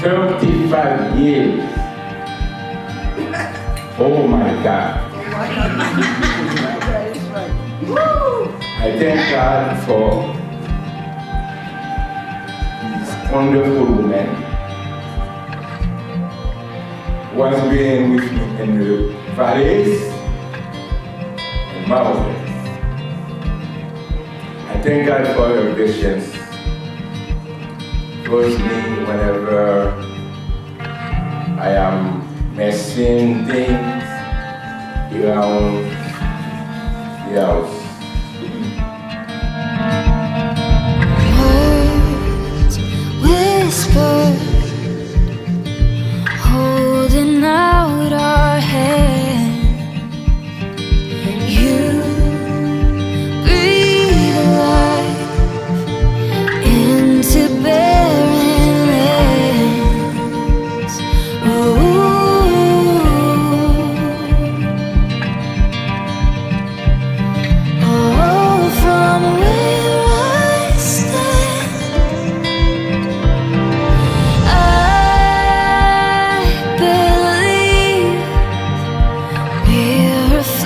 35 years. Oh my God. I thank God for this wonderful woman who has been with me in the valleys and mountains. I thank God for your patience towards me whenever I am messing things around the house.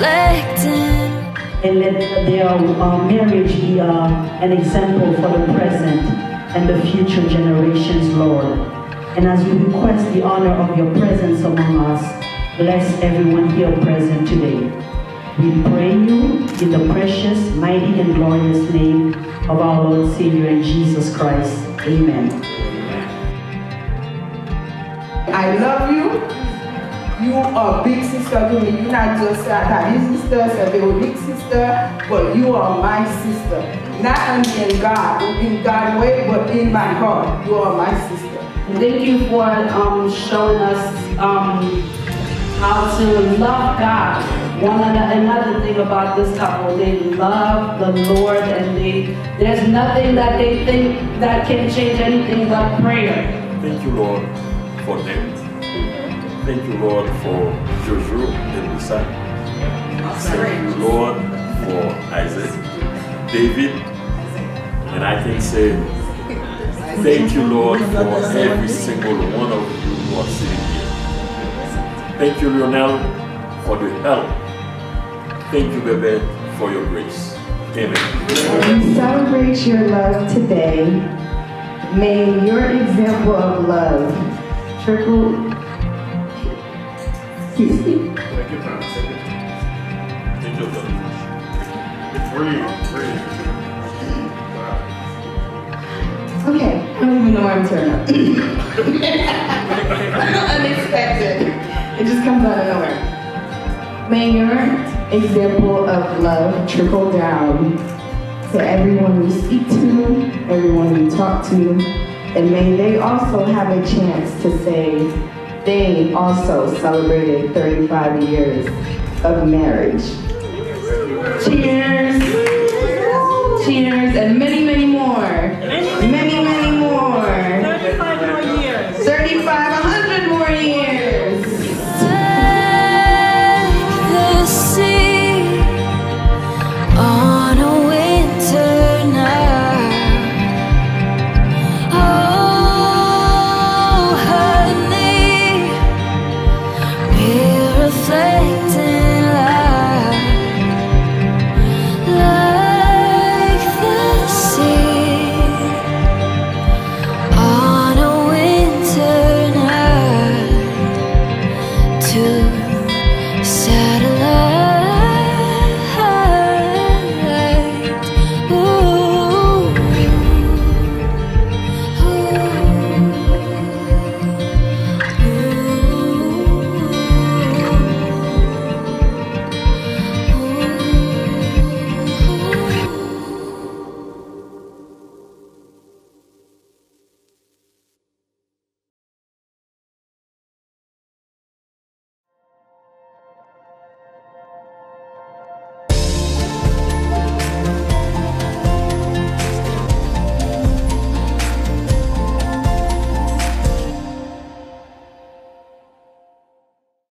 Reflecting. and let their uh, marriage be uh, an example for the present and the future generations, Lord. And as we request the honor of your presence among us, bless everyone here present today. We pray you in the precious, mighty, and glorious name of our Lord Savior and Jesus Christ. Amen. I love you. You are big sister to me. You're not just a Tani sister, a big sister, but you are my sister. Not only in God, in God's way, but in my heart. You are my sister. Thank you for um, showing us um, how to love God. One another, another thing about this couple, they love the Lord, and they there's nothing that they think that can change anything but prayer. Thank you, Lord, for them. Thank you, Lord, for Jojo and Lisa. Thank you, Lord, for Isaac, David, and I can say thank you, Lord, for every single one of you who are sitting here. Thank you, Lionel, for the help. Thank you, Bebe, for your grace. Amen. We celebrate your love today. May your example of love trickle. Excuse. Take your time, take your time. Take your time. Breathe, breathe. Okay, I don't even know where I'm turning up. Unexpected. It just comes out of nowhere. May your example of love trickle down to everyone you speak to, everyone you talk to, and may they also have a chance to say they also celebrated 35 years of marriage. Cheers! Cheers, and many, many